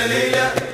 ليلى ليلى